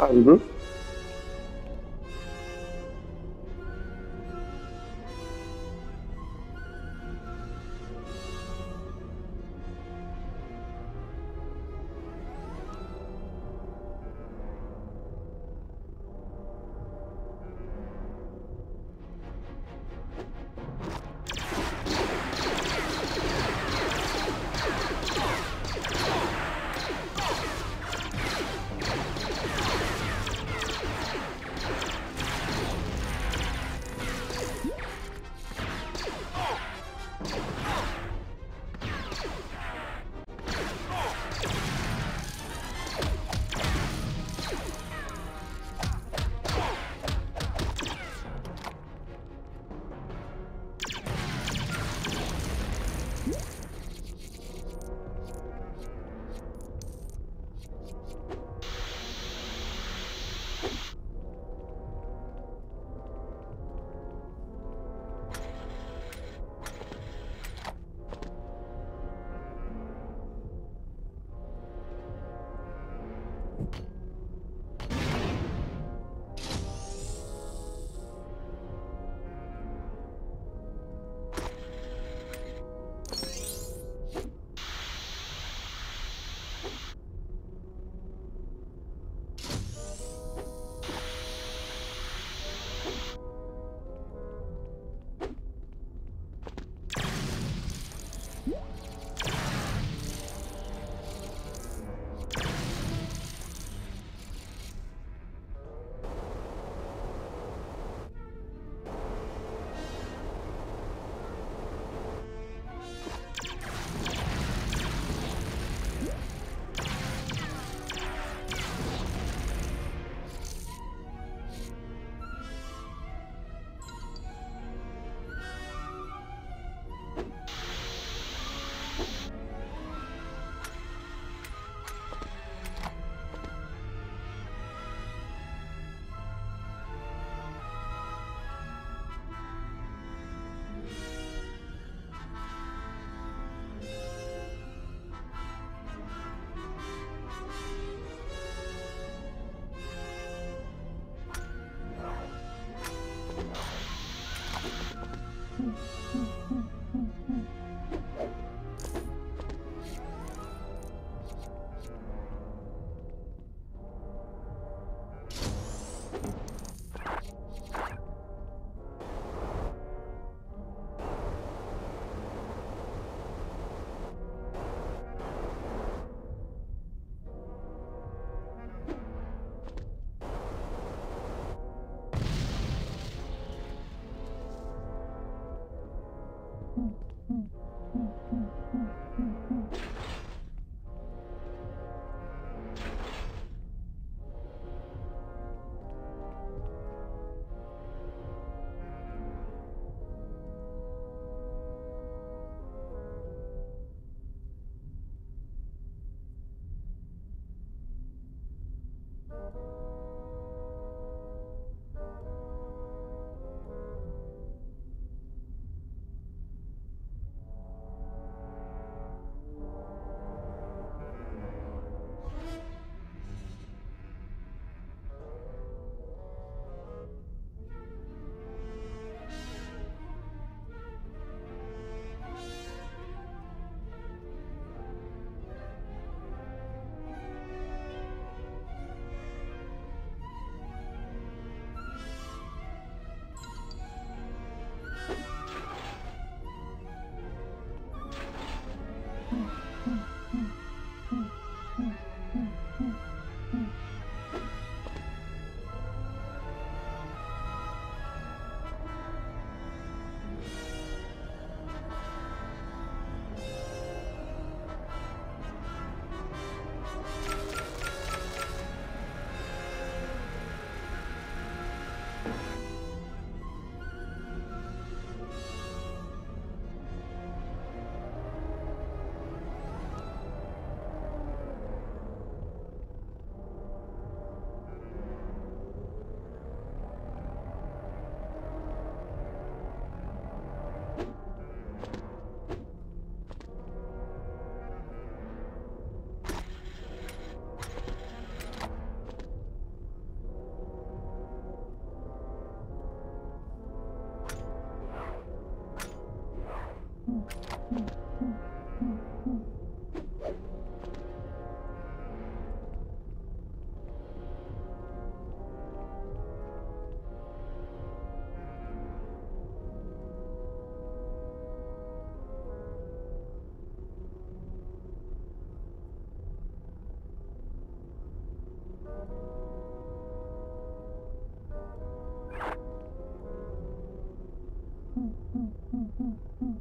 Harbi. mm-hmm.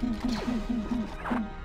Ha ha ha ha ha ha.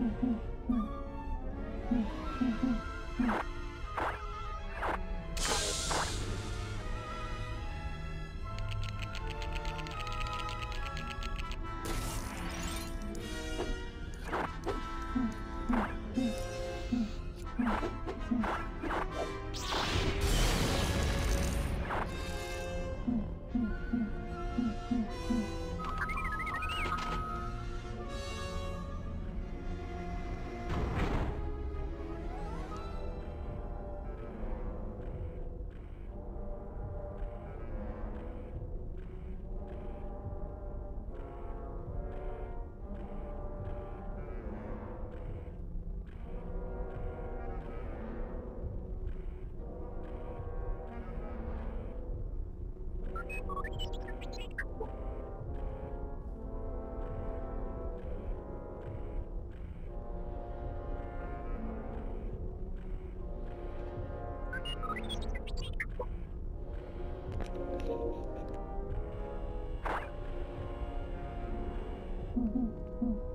う Mm-hmm.